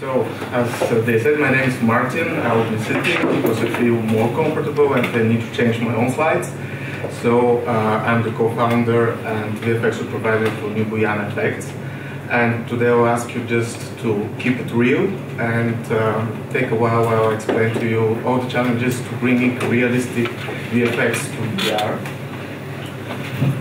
So, as they said, my name is Martin. I will be sitting because I feel more comfortable and I need to change my own slides. So, uh, I'm the co-founder and VFX supervisor for Nu Boyana Effects. And today I'll ask you just to keep it real and um, take a while while I explain to you all the challenges to bringing realistic VFX to VR.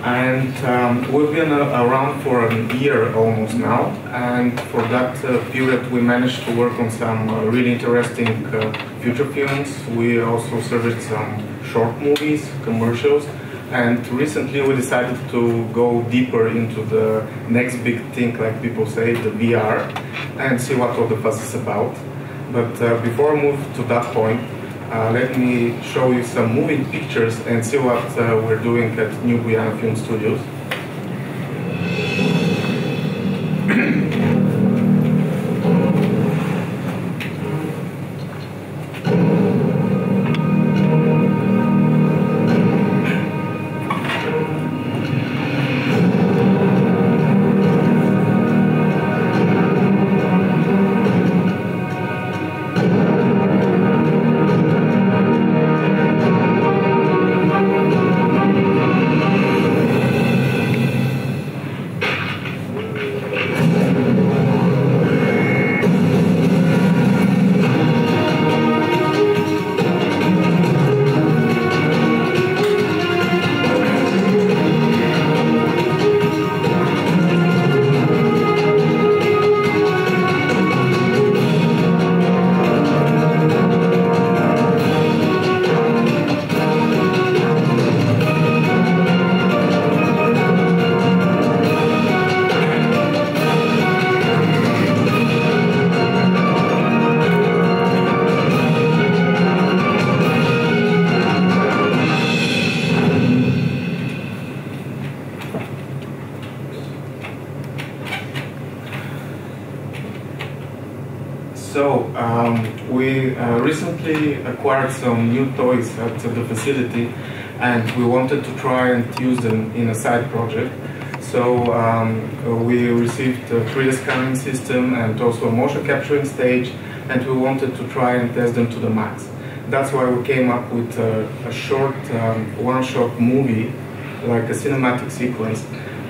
And um, we've been uh, around for a year almost now, and for that uh, period we managed to work on some uh, really interesting uh, feature films. We also served some short movies, commercials, and recently we decided to go deeper into the next big thing, like people say, the VR, and see what all the fuss is about. But uh, before I move to that point, uh, let me show you some moving pictures and see what uh, we're doing at Nu Boyana Film Studios. Acquired some new toys at the facility, and we wanted to try and use them in a side project. So um, we received a 3D scanning system and also a motion capturing stage, and we wanted to try and test them to the max. That's why we came up with a, a short um, one-shot movie, like a cinematic sequence.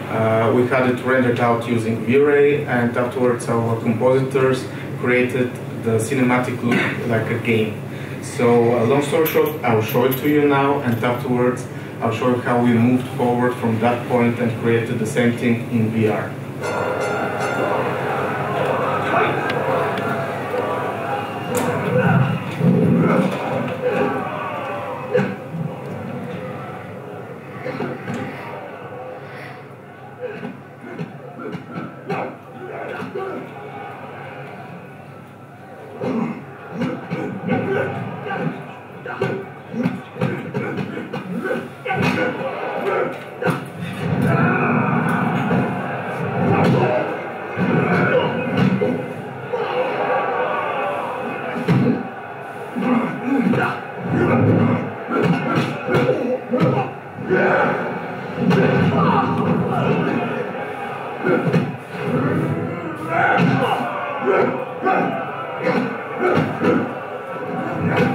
Uh, we had it rendered out using V-Ray, and afterwards our compositors created the cinematic look like a game. So, uh, long story short, I'll show it to you now, and afterwards, I'll show you how we moved forward from that point and created the same thing in VR.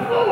So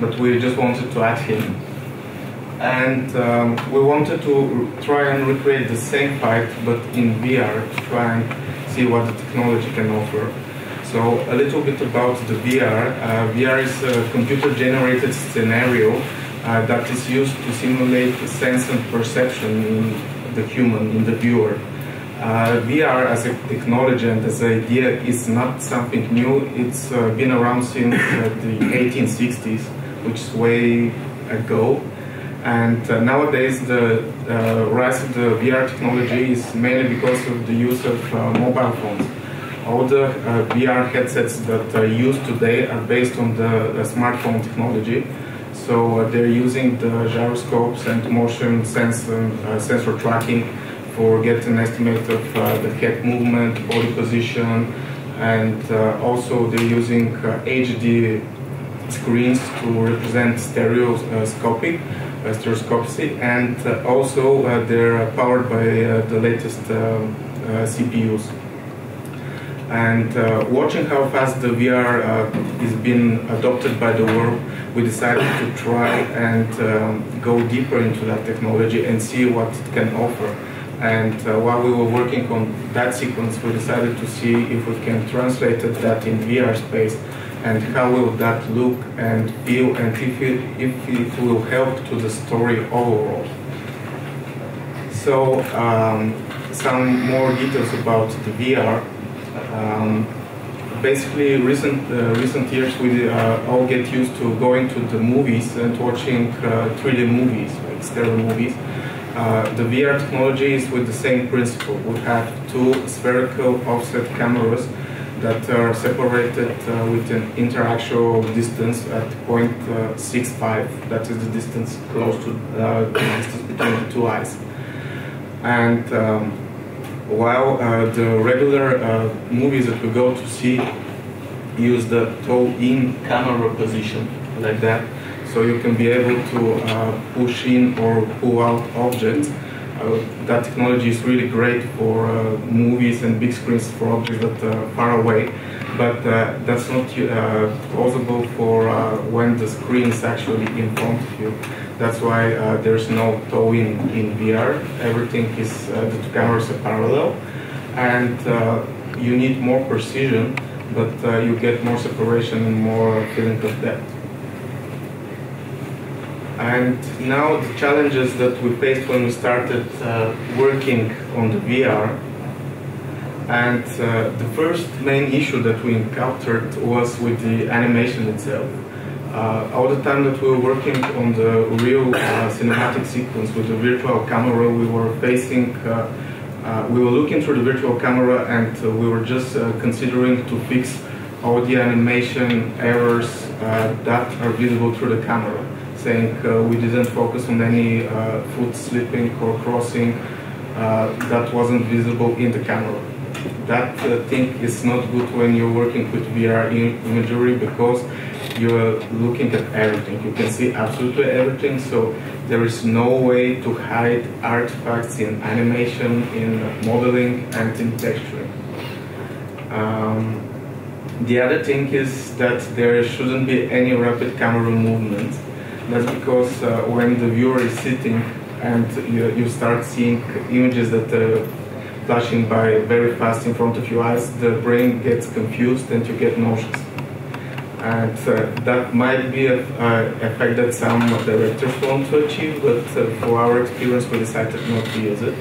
But we just wanted to add him. And um, we wanted to try and recreate the same fight, but in VR, to try and see what the technology can offer. So a little bit about the VR. Uh, VR is a computer-generated scenario uh, that is used to simulate the sense and perception in the human, in the viewer. Uh, VR as a technology and as an idea is not something new. It's uh, been around since uh, the 1860s, which is way ago. And uh, nowadays, the uh, rise of the VR technology is mainly because of the use of uh, mobile phones. All the VR headsets that are used today are based on the smartphone technology. So they're using the gyroscopes and motion sensor, sensor tracking for getting an estimate of uh, the head movement, body position, and uh, also they're using uh, HD screens to represent stereoscopic, uh, stereoscopy, and uh, also uh, they're powered by the latest CPUs. And watching how fast the VR is being adopted by the world, we decided to try and um, go deeper into that technology and see what it can offer. And uh, while we were working on that sequence, we decided to see if we can translate that in VR space and how will that look and feel and if it, if it will help to the story overall. So um, some more details about the VR. Um, basically, recent uh, recent years we uh, all get used to going to the movies and watching 3D uh, movies, like stereo movies. Uh, the VR technology is with the same principle. We have two spherical offset cameras that are separated uh, with an interaxial distance at 0.65. Uh, that is the distance close to uh, the distance between the two eyes. And um, while uh, the regular movies that we go to see use the toe-in camera position like that, so you can be able to uh, push in or pull out objects. Uh, that technology is really great for uh, movies and big screens for objects that are far away, but uh, that's not possible for when the screen is actually in front of you. That's why there's no toe-in in VR. Everything is, the two cameras are parallel, and you need more precision, but you get more separation and more feeling of depth. And now the challenges that we faced when we started uh, working on the VR. And uh, the first main issue that we encountered was with the animation itself. Uh, all the time that we were working on the real uh, cinematic sequence with the virtual camera, we were facing, uh, uh, we were looking through the virtual camera and we were just considering to fix all the animation errors that are visible through the camera saying uh, we didn't focus on any uh, foot slipping or crossing uh, that wasn't visible in the camera. That thing is not good when you're working with VR imagery because you're looking at everything. You can see absolutely everything, so there is no way to hide artifacts in animation, in modeling, and in texturing. Um, the other thing is that there shouldn't be any rapid camera movement. That's because uh, when the viewer is sitting and you, you start seeing images that are flashing by very fast in front of your eyes, the brain gets confused and you get nauseous. And uh, that might be a, effect that some directors want to achieve, but uh, for our experience, we decided not to use it.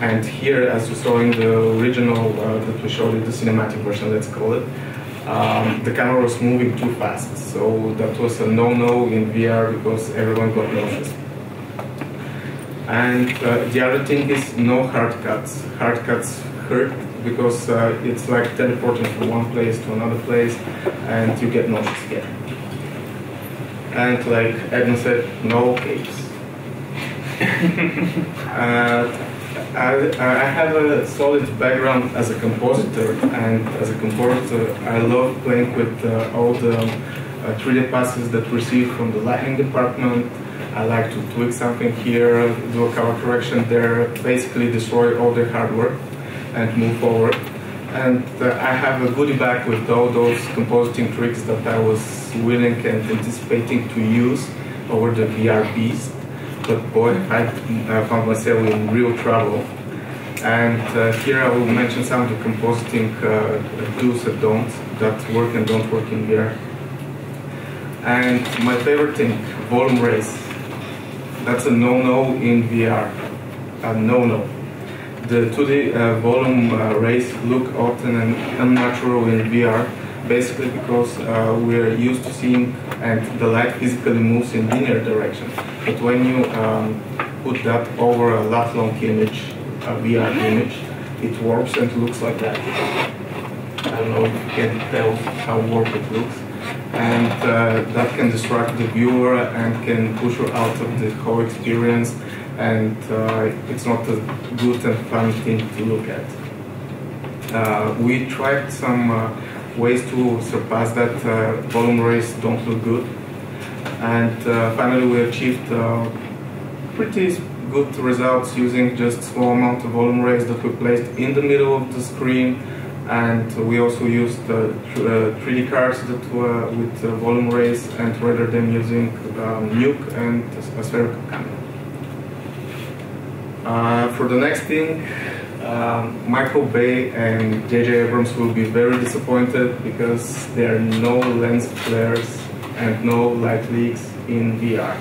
And here, as you saw in the original uh, that we showed you, the cinematic version, let's call it, um, the camera was moving too fast. So that was a no-no in VR because everyone got nauseous. And uh, the other thing is no hard cuts. Hard cuts hurt because uh, it's like teleporting from one place to another place and you get nauseous again. And like Edmund said, no capes. uh, I, I have a solid background as a compositor, and as a compositor, I love playing with uh, all the uh, 3D passes that we receive from the lighting department. I like to tweak something here, do a color correction there, basically destroy all the hardware and move forward. and uh, I have a goodie bag with all those compositing tricks that I was willing and anticipating to use over the VR boy, I uh, found myself in real trouble. And uh, here I will mention some of the compositing uh, do's and don'ts that work and don't work in VR. And my favorite thing, volume rays. That's a no-no in VR. A no-no the 2D uh, volume uh, rays look often and unnatural in VR, basically because uh, we're used to seeing and the light physically moves in linear direction. But when you um, put that over a lat long image, a VR image, it warps and looks like that. I don't know if you can tell how warped it looks. And uh, that can distract the viewer and can push her out of the whole experience and uh, it's not a good and fun thing to look at. Uh, we tried some uh, ways to surpass that uh, volume rays don't look good, and uh, finally we achieved uh, pretty good results using just small amount of volume rays that we placed in the middle of the screen and we also used uh, 3D cards that were with uh, volume rays and rather than using um, Nuke and a spherical camera. Uh, for the next thing, um, Michael Bay and J.J. Abrams will be very disappointed because there are no lens flares and no light leaks in VR.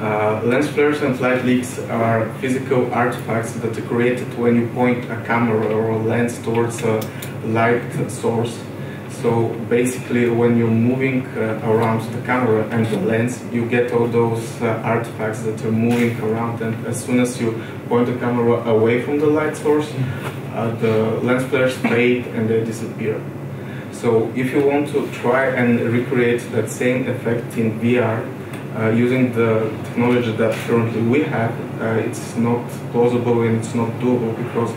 Uh, lens flares and light leaks are physical artifacts that are created when you point a camera or a lens towards a light source so basically, when you're moving uh, around the camera and the lens, you get all those uh, artifacts that are moving around. And as soon as you point the camera away from the light source, uh, the lens flares fade and they disappear. So if you want to try and recreate that same effect in VR, uh, using the technology that currently we have, uh, it's not plausible and it's not doable because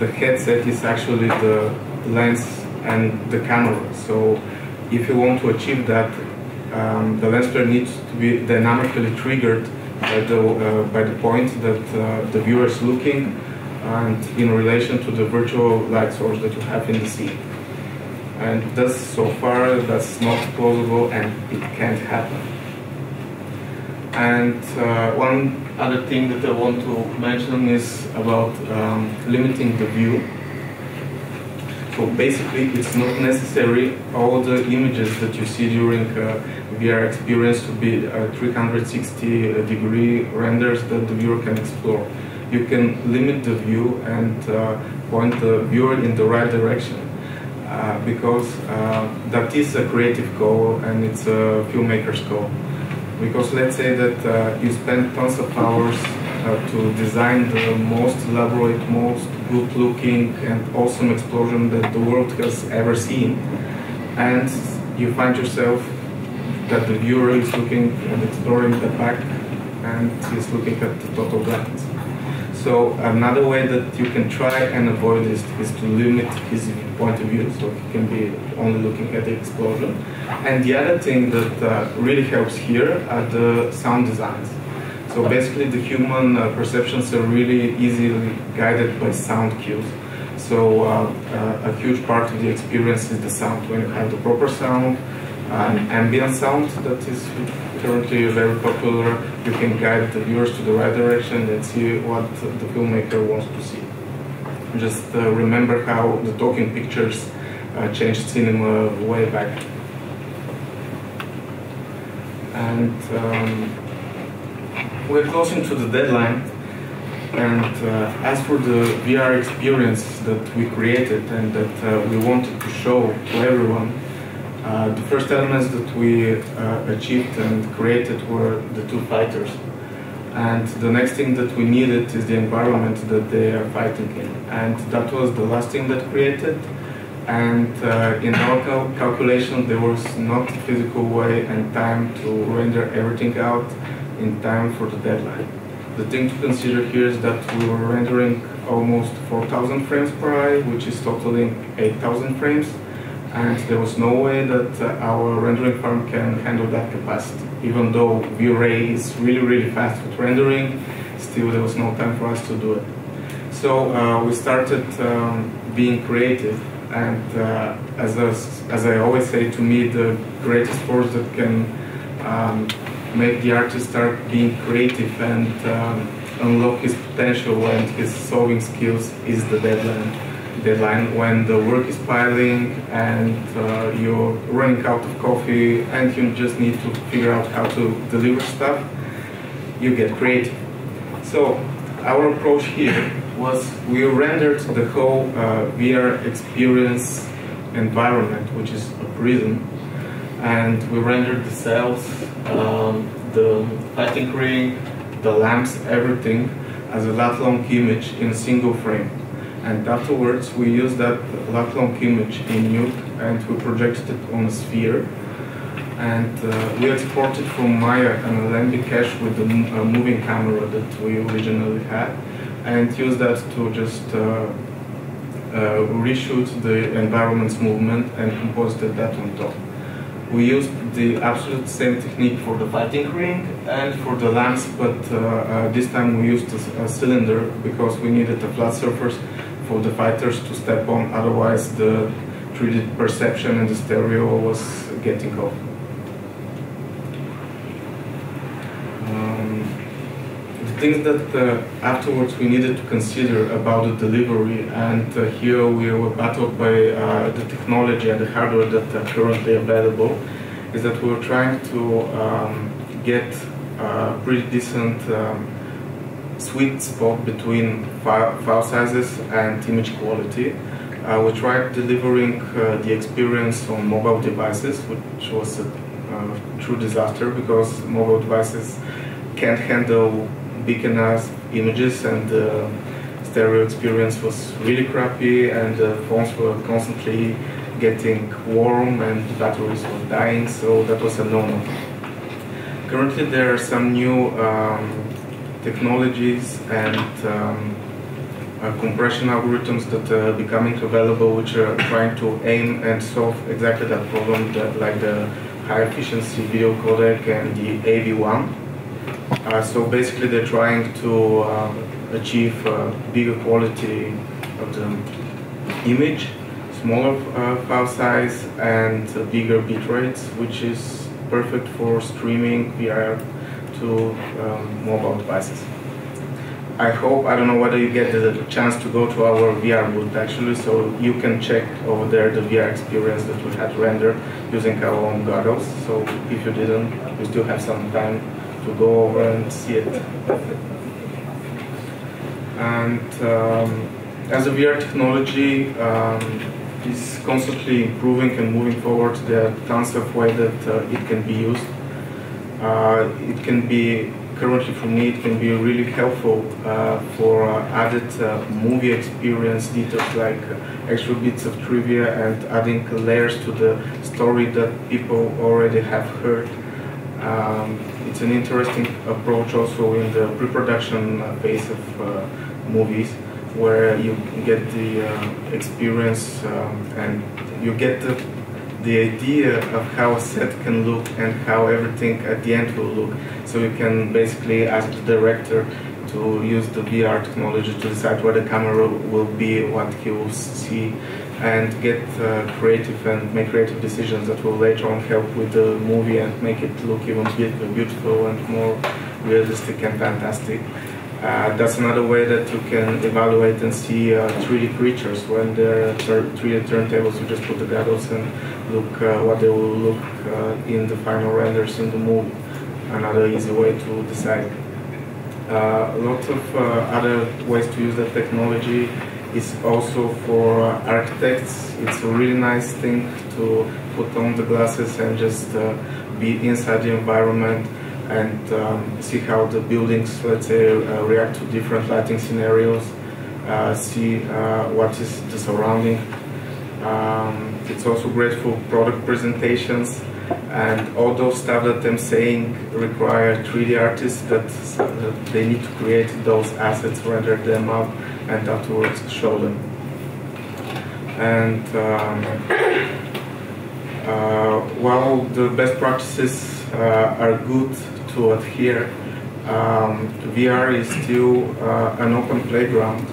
the headset is actually the lens and the camera. So if you want to achieve that, um, the lens flare needs to be dynamically triggered by the, uh, by the point that uh, the viewer is looking and in relation to the virtual light source that you have in the scene. And thus, so far, that's not plausible and it can't happen. And uh, one other thing that I want to mention is about um, limiting the view. So basically, it's not necessary all the images that you see during uh, VR experience to be uh, 360 degree renders that the viewer can explore. You can limit the view and uh, point the viewer in the right direction. Uh, because uh, that is a creative goal and it's a filmmaker's goal. Because let's say that uh, you spend tons of hours to design the most elaborate, most good looking and awesome explosion that the world has ever seen. And you find yourself that the viewer is looking and exploring the back and is looking at the total blackness. So another way that you can try and avoid this is to limit his point of view, so he can be only looking at the explosion. And the other thing that uh, really helps here are the sound designs. So basically the human uh, perceptions are really easily guided by sound cues. So uh, uh, a huge part of the experience is the sound. When you have the proper sound, uh, ambient sound that is currently very popular, you can guide the viewers to the right direction and see what the filmmaker wants to see. Just uh, remember how the talking pictures uh, changed cinema way back. And um, we're closing to the deadline. And uh, as for the VR experience that we created and that uh, we wanted to show to everyone, uh, the first elements that we uh, achieved and created were the two fighters. And the next thing that we needed is the environment that they are fighting in. And that was the last thing that created. And uh, in our cal calculation, there was not a physical way and time to render everything out in time for the deadline. The thing to consider here is that we were rendering almost 4,000 frames per eye, which is totaling 8,000 frames, and there was no way that uh, our rendering farm can handle that capacity. Even though V-Ray is really, really fast with rendering, still there was no time for us to do it. So uh, we started um, being creative, and uh, as, a, as I always say, to me, the greatest force that can um, make the artist start being creative and um, unlock his potential and his solving skills is the deadline. Deadline when the work is piling and uh, you're running out of coffee and you just need to figure out how to deliver stuff, you get creative. So our approach here was we rendered the whole uh, VR experience environment, which is a prism, and we rendered the cells, um, the fighting ring, the lamps, everything as a lat long image in a single frame. And afterwards, we used that lat long image in Nuke and we projected it on a sphere. And uh, we exported from Maya an Alembic cache with the uh, moving camera that we originally had and used that to just uh, uh reshoot the environment's movement and composited that on top. We used the absolute same technique for the fighting ring and for the lamps, but uh, uh, this time we used a, a, cylinder because we needed a flat surface for the fighters to step on, otherwise the 3D perception and the stereo was getting off. The things that uh, afterwards we needed to consider about the delivery, and uh, here we were battled by uh, the technology and the hardware that are currently available, is that we were trying to um, get a pretty decent um, sweet spot between file, sizes and image quality. Uh, we tried delivering uh, the experience on mobile devices, which was a uh, true disaster because mobile devices can't handle big enough images and the stereo experience was really crappy and the phones were constantly getting warm and the batteries were dying so that was a no-no. Currently there are some new um, technologies and um, uh, compression algorithms that are becoming available which are trying to aim and solve exactly that problem that, like the high efficiency video codec and the AV1 uh, so basically they're trying to um, achieve bigger quality of the image, smaller uh, file size and bigger bit rates, which is perfect for streaming VR to um, mobile devices. I hope, I don't know whether you get the chance to go to our VR booth actually, so you can check over there the VR experience that we had rendered using our own goggles. So if you didn't, we still have some time to go over and see it. And um, as a VR technology um, is constantly improving and moving forward, there are tons of ways that uh, it can be used. Uh, it can be currently for me it can be really helpful uh, for uh, added uh, movie experience details like extra bits of trivia and adding layers to the story that people already have heard. Um, it's an interesting approach also in the pre-production phase of uh, movies where you get the uh, experience um, and you get the, the idea of how a set can look and how everything at the end will look. So you can basically ask the director to use the VR technology to decide where the camera will be, what he will see, and get uh, creative and make creative decisions that will later on help with the movie and make it look even beautiful and more realistic and fantastic. Uh, that's another way that you can evaluate and see uh, 3D creatures when they're 3D turntables. You just put the goggles and look uh, what they will look uh, in the final renders in the movie. Another easy way to decide. Uh, lot of other ways to use that technology is also for architects. It's a really nice thing to put on the glasses and just uh, be inside the environment and um, see how the buildings, let's say, uh, react to different lighting scenarios, uh, see uh, what is the surrounding. Um, it's also great for product presentations and all those stuff that I'm saying require 3D artists that, they need to create those assets, render them up, and afterwards show them. And um, uh, while the best practices are good to adhere, um, VR is still uh, an open playground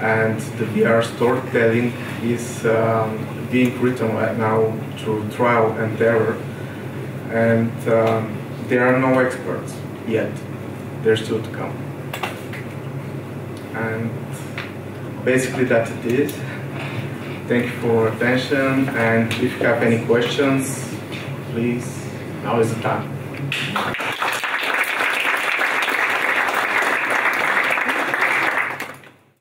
and the VR storytelling is um, being written right now through trial and error. And um, there are no experts yet. They're still to come. And basically that's it. Thank you for attention and if you have any questions, please, now is the time.